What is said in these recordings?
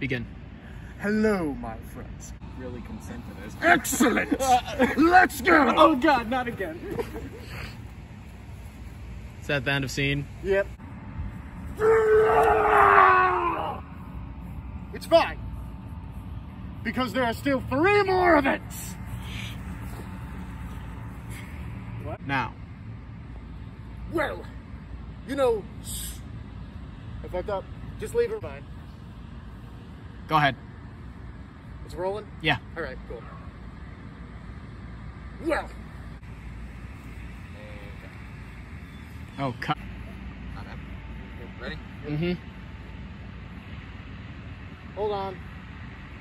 Begin. Hello, my friends. Really consent to this. Excellent. Let's go. Oh god, not again. Is that the end of scene? Yep. It's fine. Because there are still three more of it. What? Now. Well, you know, If I fucked up. Just leave her. Fine. Go ahead. It's rolling? Yeah. All right, cool. Well, Oh, cut. Ready? Mm-hmm. hold on.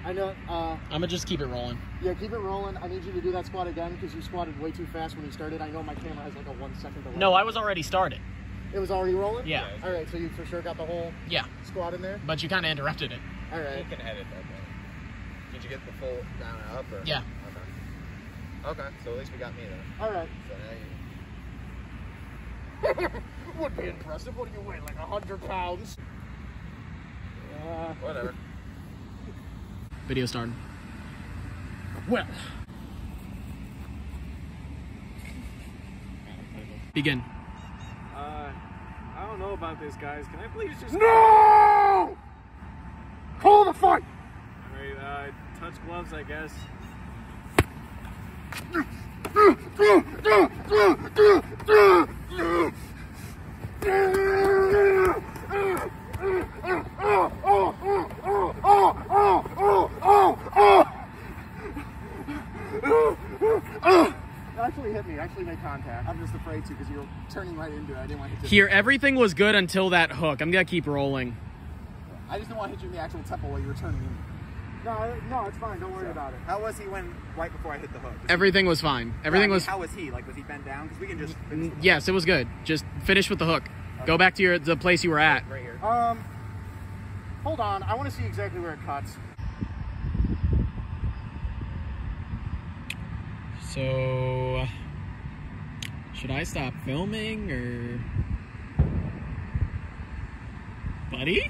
I know, uh, I'm gonna just keep it rolling. yeah, keep it rolling. I need you to do that squat again because you squatted way too fast when you started. I know my camera has like a one second delay. No, I was already started. It was already rolling? Yeah. All right, so you for sure got the whole Yeah, squad in there? but you kind of interrupted it. All right. You can edit that though. Did you get the full down and up? Or? Yeah. Okay. Okay, so at least we got me then. All right. So now you... Would be impressive. What do you weigh? Like a hundred pounds? Uh, Whatever. Video started. well, Begin. Don't know about this, guys. Can I please just no! Call the fight. Alright, uh, touch gloves, I guess. Actually hit me. Actually made contact. I'm just afraid to because you were turning right into it. I didn't want to hit you. Here, everything was good until that hook. I'm gonna keep rolling. I just didn't want to hit you in the actual temple while you were turning in. No, no, it's fine. Don't worry about it. How was he when right before I hit the hook? Just- Everything was fine. Everything Yeah, I mean, was. How was he? Like, was he bent down? Because we can just. finish Yes, it was good. Just finish with the hook. Go back to your the place you were at. Right here. Um, hold on. I want to see exactly where it cuts. So, should I stop filming or, buddy?